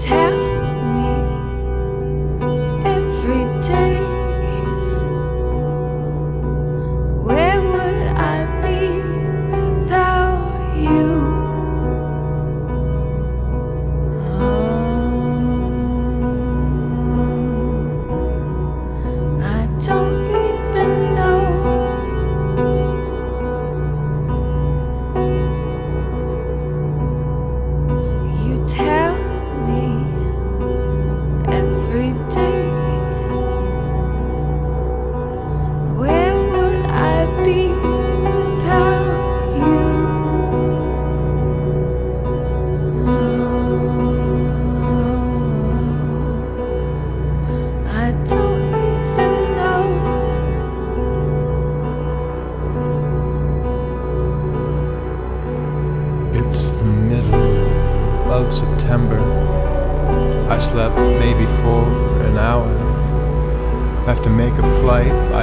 tell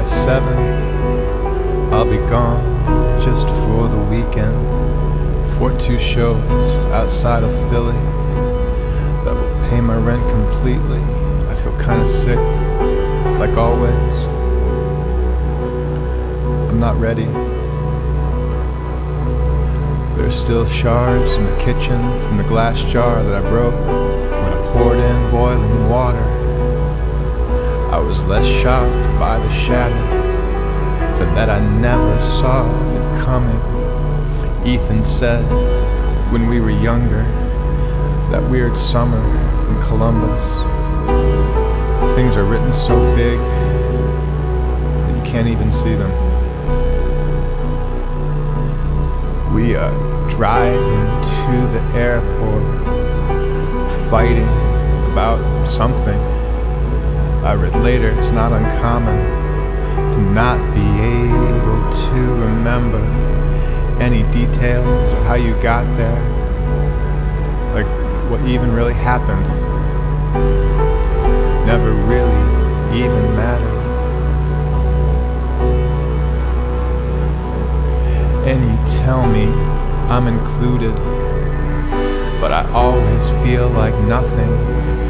seven. I'll be gone just for the weekend. For two shows outside of Philly that will pay my rent completely. I feel kinda sick, like always. I'm not ready. There's still shards in the kitchen from the glass jar that I broke when I poured in boiling water. I was less shocked by the shadow than that I never saw it coming. Ethan said when we were younger, that weird summer in Columbus, things are written so big that you can't even see them. We are driving to the airport, fighting about something. I read later it's not uncommon to not be able to remember any details of how you got there, like what even really happened. Never really even mattered. And you tell me I'm included, but I always feel like nothing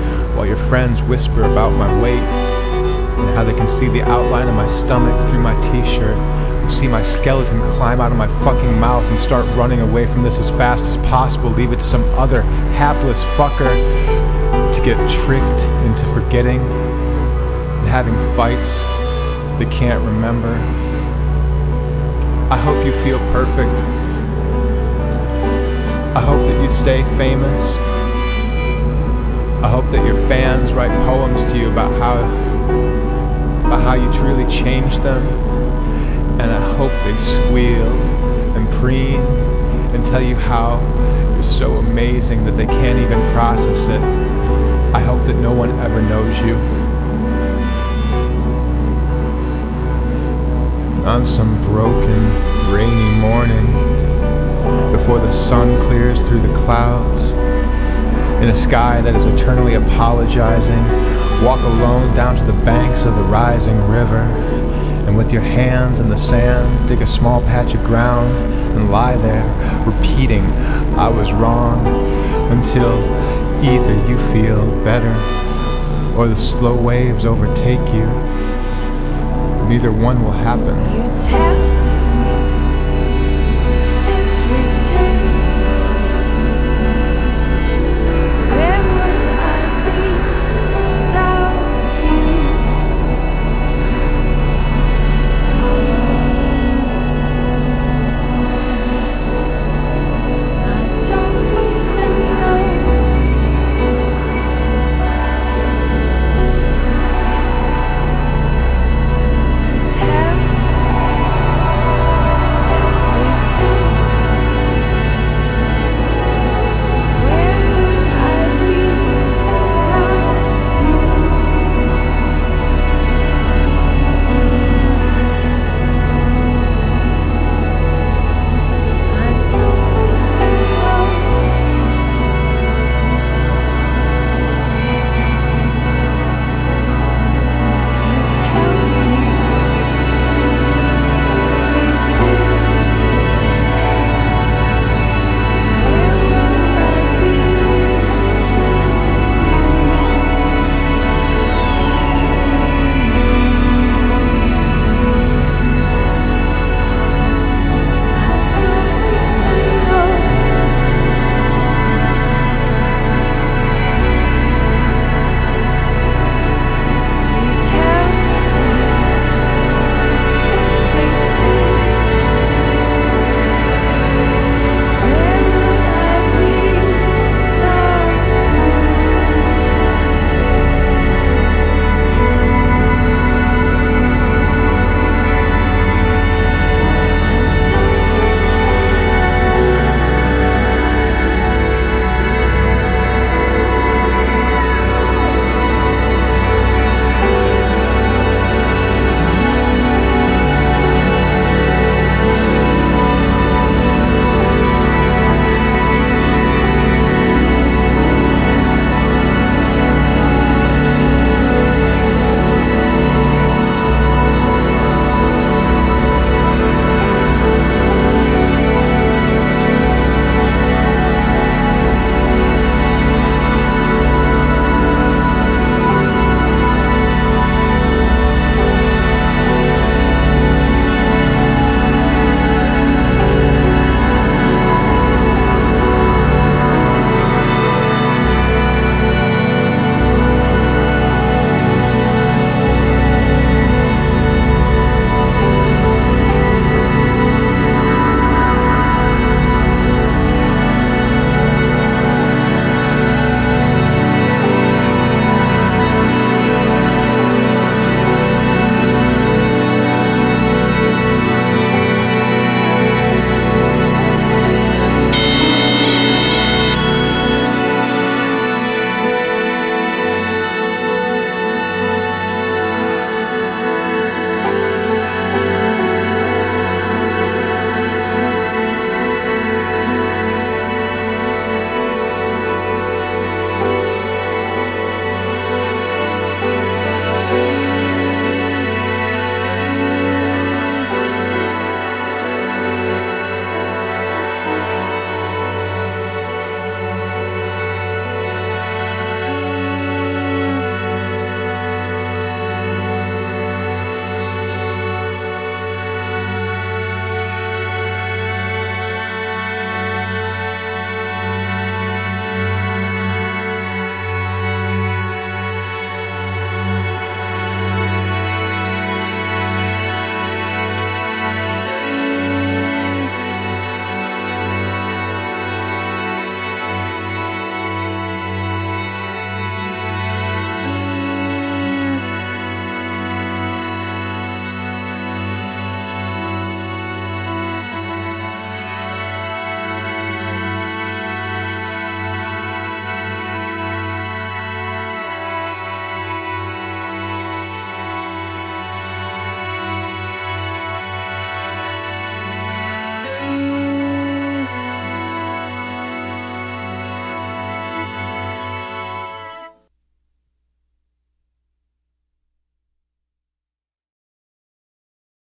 your friends whisper about my weight and how they can see the outline of my stomach through my t-shirt and see my skeleton climb out of my fucking mouth and start running away from this as fast as possible leave it to some other hapless fucker to get tricked into forgetting and having fights they can't remember I hope you feel perfect. I hope that you stay famous. I hope that your fans write poems to you about how about how you truly changed them. And I hope they squeal and preen and tell you how you're so amazing that they can't even process it. I hope that no one ever knows you. on some broken, rainy morning before the sun clears through the clouds. In a sky that is eternally apologizing, walk alone down to the banks of the rising river, and with your hands in the sand, dig a small patch of ground and lie there, repeating, I was wrong, until either you feel better or the slow waves overtake you neither one will happen.